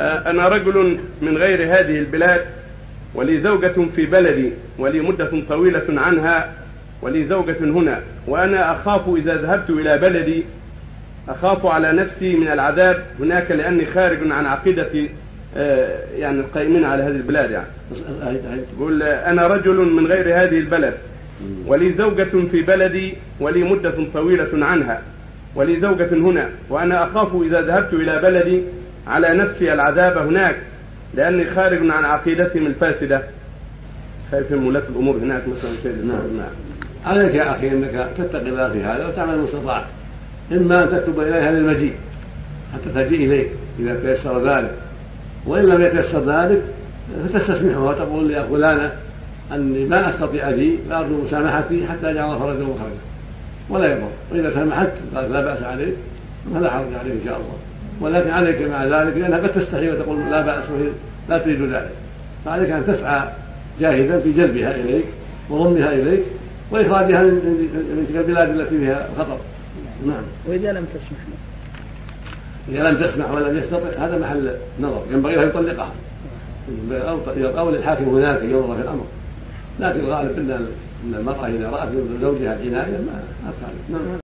أنا رجل من غير هذه البلاد ولي زوجة في بلدي ولي مدة طويلة عنها ولي زوجة هنا وأنا أخاف إذا ذهبت إلى بلدي أخاف على نفسي من العذاب هناك لأني خارج عن عقيدة آه، يعني القائمين على هذه البلاد يعني. يقول أنا رجل من غير هذه البلد ولي زوجة في بلدي ولي مدة طويلة عنها ولي زوجة هنا وأنا أخاف إذا ذهبت إلى بلدي على نفسي العذاب هناك لأني خارج عن عقيدتهم الفاسدة. خايف من ولاة الأمور هناك مثلا كذا نعم نعم. عليك يا أخي أنك تتقي الله في هذا وتعمل المستطاع إما أن تكتب إليها للمجيء حتى تجيء إليك إذا تيسر ذلك. وإن لم يتيسر ذلك فتستسمحها وتقول يا فلانة أني ما أستطيع أجي فأرجو مسامحتي حتى أجعل فرجا وخرجا ولا يضر. وإذا سامحت قالت لا بأس عليك فلا حرج عليك إن شاء الله. ولكن عليك مع ذلك لأنها قد تستحي وتقول لا بأس وهي لا تريد ذلك. فعليك أن تسعى جاهدا في جلبها إليك وضمها إليك وإخراجها من تلك البلاد التي فيها خطر. نعم. وإذا لم تسمح إذا لم تسمح ولم يستطع هذا محل نظر. ينبغي له يطلقها. أو قول الحاكم هناك ينظر في الأمر. لكن الغالب أن المرأة إذا رأت زوجها العناية ما تخالف نعم.